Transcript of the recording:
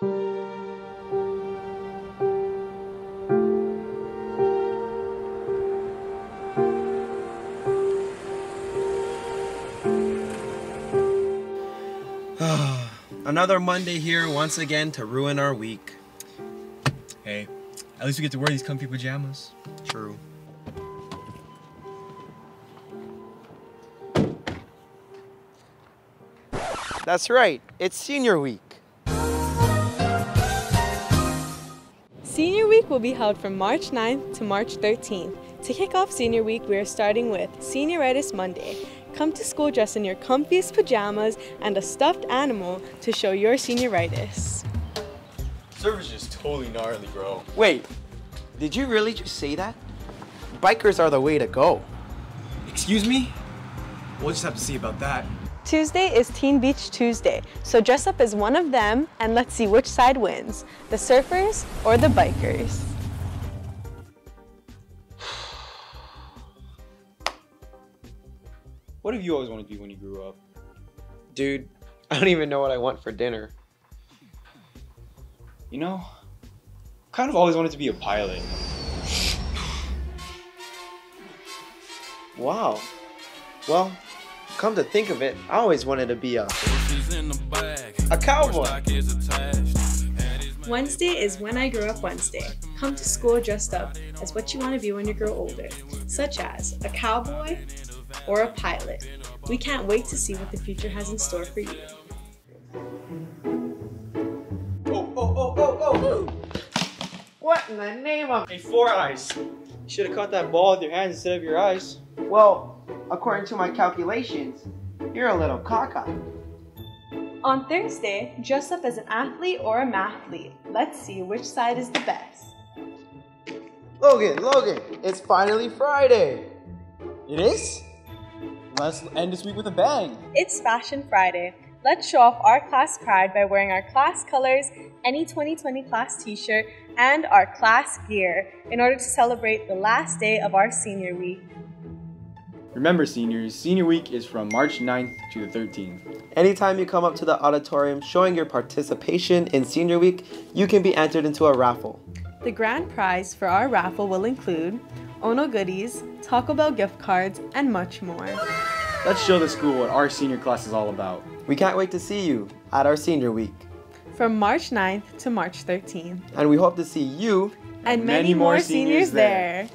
Another Monday here once again to ruin our week. Hey, at least we get to wear these comfy pajamas. True. That's right, it's senior week. Week will be held from March 9th to March 13th. To kick off Senior Week, we are starting with Senioritis Monday. Come to school dressed in your comfiest pajamas and a stuffed animal to show your senioritis. Service is totally gnarly, bro. Wait, did you really just say that? Bikers are the way to go. Excuse me? We'll just have to see about that. Tuesday is Teen Beach Tuesday, so dress up as one of them and let's see which side wins the surfers or the bikers. What have you always wanted to be when you grew up? Dude, I don't even know what I want for dinner. You know, kind of always wanted to be a pilot. Wow. Well, come to think of it, I always wanted to be a a cowboy. Wednesday is When I Grew Up Wednesday. Come to school dressed up as what you want to be when you grow older, such as a cowboy or a pilot. We can't wait to see what the future has in store for you. Oh, oh, oh, oh, oh! What in the name of? Hey, Four Eyes. You should have caught that ball with your hands instead of your eyes. Well, according to my calculations, you're a little cockeyed. On Thursday, dress up as an athlete or a mathlete. Let's see which side is the best. Logan, Logan, it's finally Friday. It is? Let's end this week with a bang. It's Fashion Friday. Let's show off our class pride by wearing our class colors, any 2020 class t shirt, and our class gear in order to celebrate the last day of our senior week. Remember, seniors, senior week is from March 9th to the 13th. Anytime you come up to the auditorium showing your participation in senior week, you can be entered into a raffle. The grand prize for our raffle will include Ono goodies, Taco Bell gift cards, and much more. Let's show the school what our senior class is all about. We can't wait to see you at our senior week. From March 9th to March 13th. And we hope to see you And many, more seniors there.